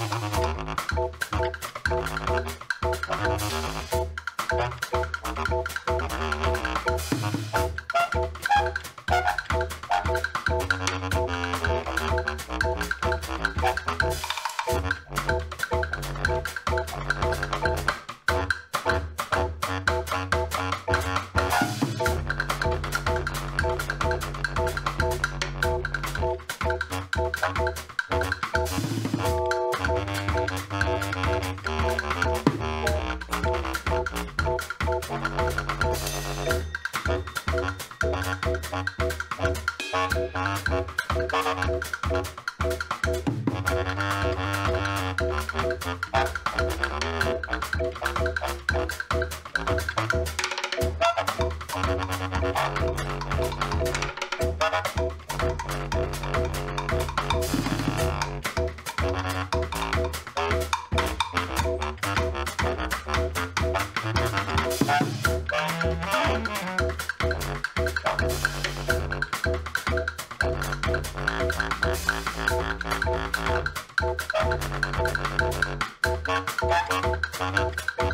Thank you. Thank you.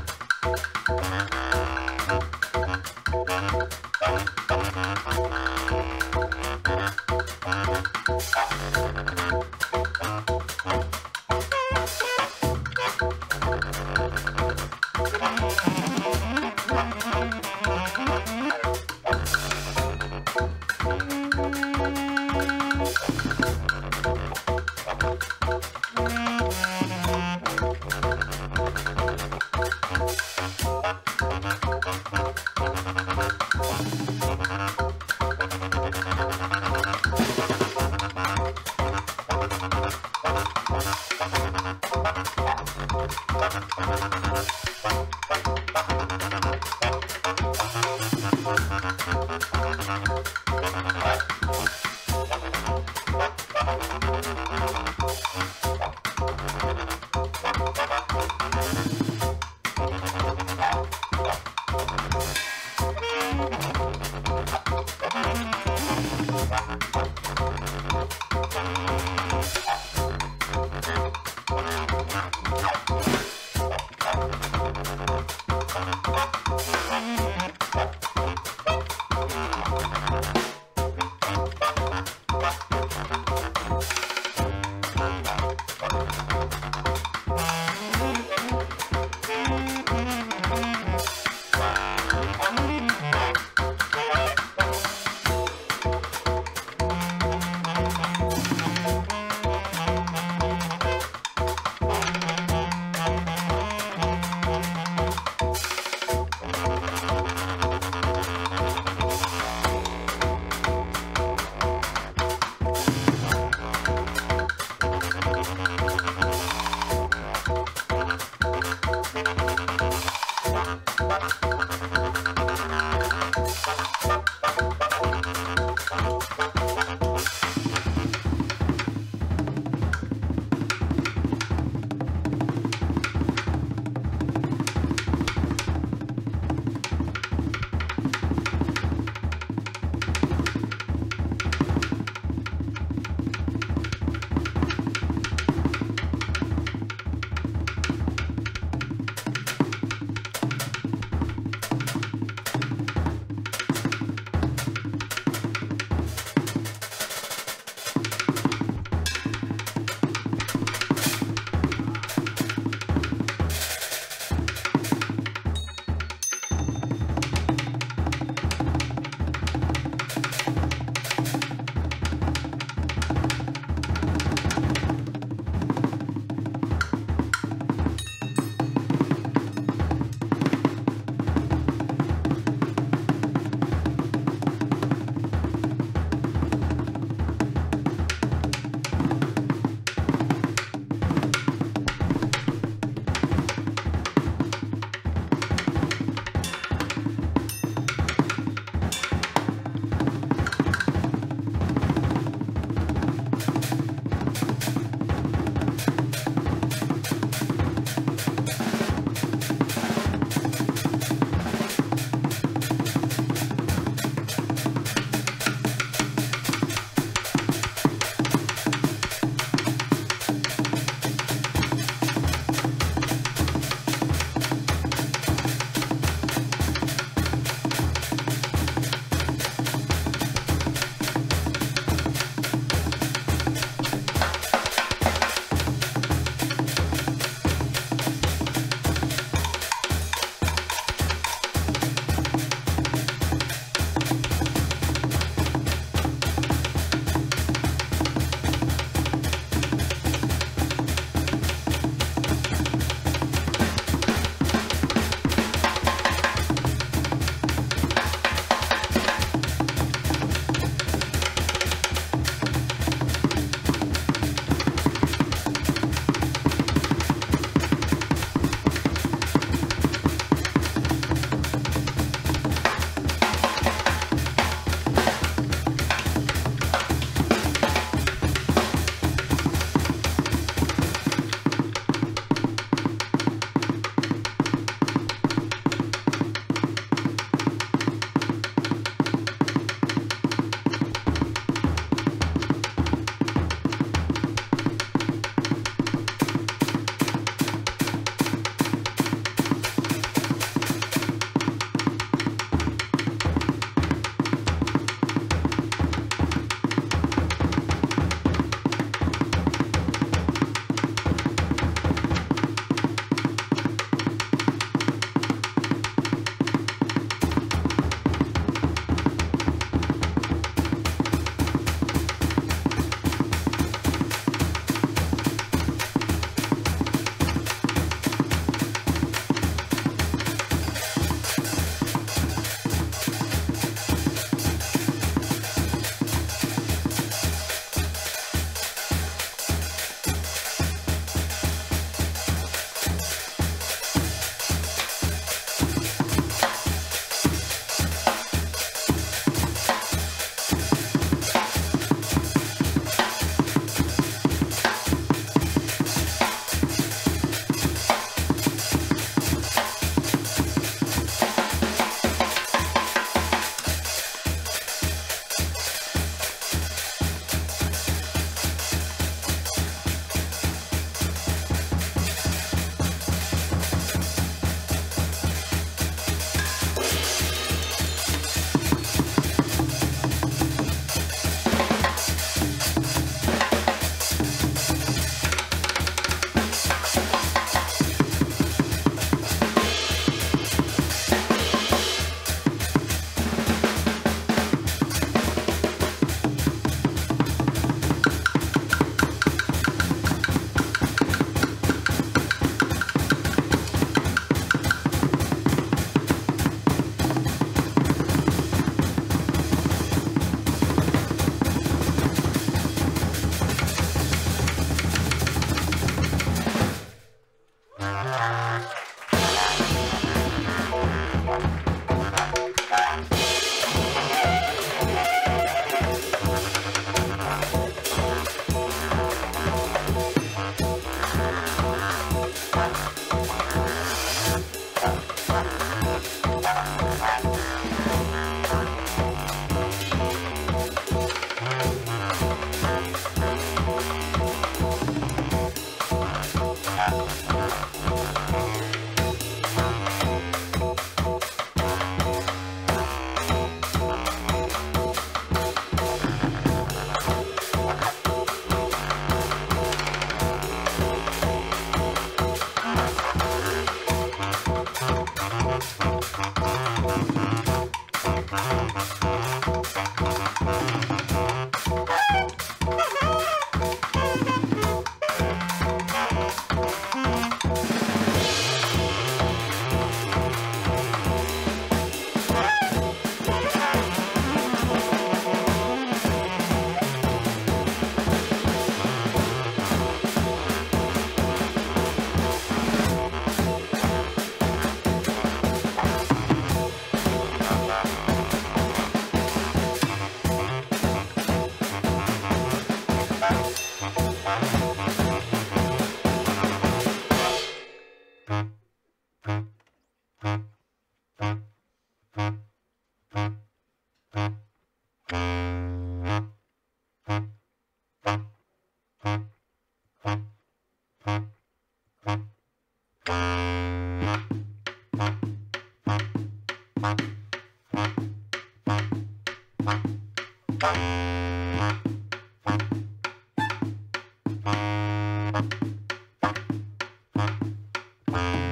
Bye.